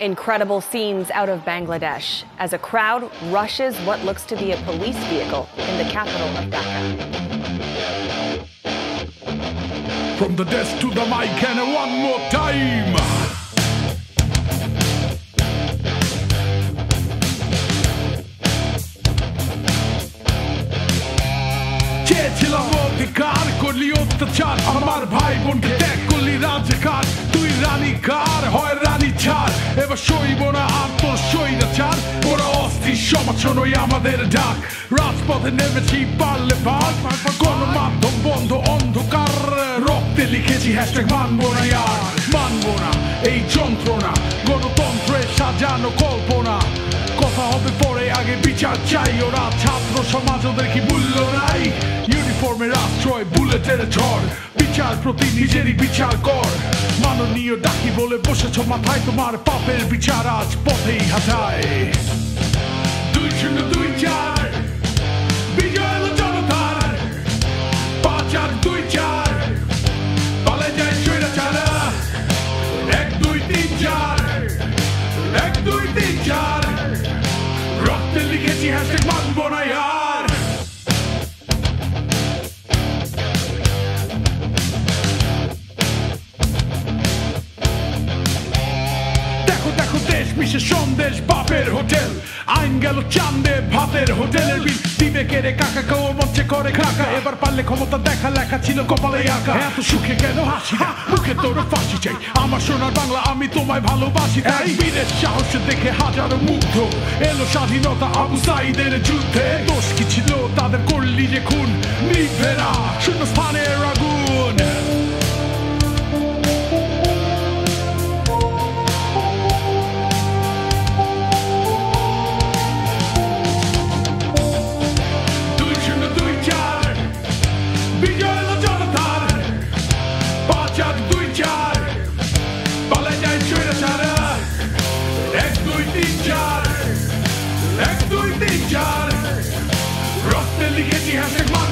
Incredible scenes out of Bangladesh as a crowd rushes what looks to be a police vehicle in the capital of Dhaka. From the desk to the mic and one more time. চেয়েছিলাম অধিকার করলি অত্যাচার আমার ভাই বোনকে সইব না আর তোর সইরাচার ওরা অস্থির সমাচরই আমাদের ডাক। রাজপথে নেমেছি পারলে ভাগ গণমাধ্যম বন্ধ অন্ধকার। রক্তে লিখেছি হ্যাশট্যাগ মানবো না আর মানবো না এই যন্ত্রণা। গণতন্ত্রের সাজানো কল্পনা। কথা হবে পরে, আগে বিচার চাই। ওরা ছাত্র সমাজ ওদের কি মূল্য নাই? ইউনিফর্মের আশ্রয় বুলেটের ঝড়। বিচার প্রতি নিজেরই বিচার কর। মাননীয় ডাকি বলে বসেছ মাথায়, তোমার পাপের বিচার আজ পথেই হাজায় দুই শূন্য, দুই চার পাঁচ আর দুই চার যায় এক, দুই, তিন, চার, এক, দুই, তিন, চার। লিখেছি হ্যাশট্যাগ মানবো না মিশে সন্দেশ বাপের হোটেল। আইন গেল চান্দে ভাতের হোটেলের বিল। দিবে কেড়ে কাকা কেউ মঞ্চে করে কাকা এবার পারলে ক্ষমতা দেখা লেখা ছিল কপালে আঁকা। এত সুখে কেন হাসি না মুখে তোর ফাঁসি চাই। আমার সোনার বাংলা আমি তোমায় ভালোবাসি তাই বীরের সাহস দেখে হাজারো মুগ্ধ। এলো স্বাধীনতা আবু সাইদের যুদ্ধে। দোষ কি ছিল? তাদের করলি যে খুন। নিভেরা শূন্য স্থানের has ignored.